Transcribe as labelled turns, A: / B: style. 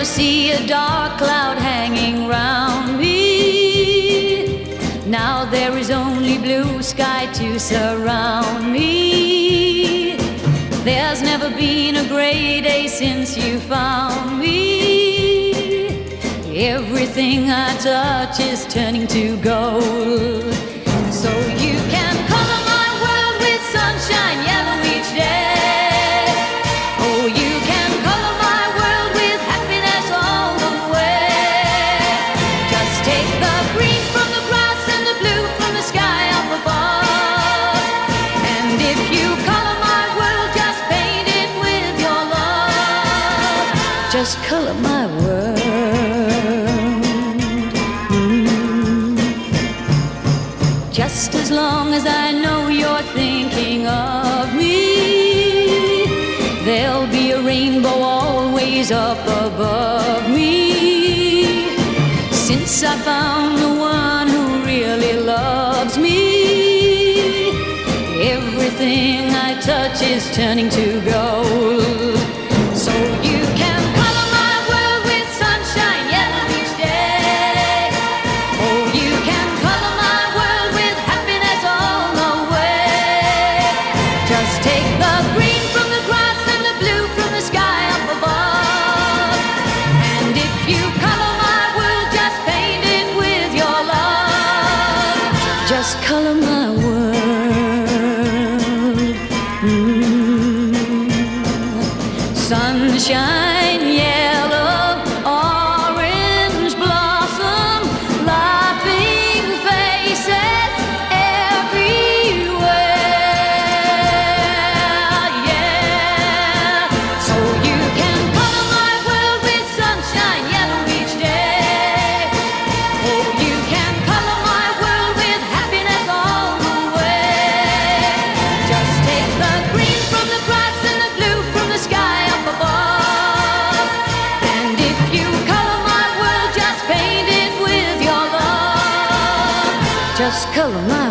A: never see a dark cloud hanging round me. Now there is only blue sky to surround me. There's never been a gray day since you found me. Everything I touch is turning to gold. So you Color my world. Just as long as I know you're thinking of me, there'll be a rainbow always up above me. Since I found the one who really loves me, everything I touch is turning to gold. Just color my world. Mm. Sunshine, yellow, Just color my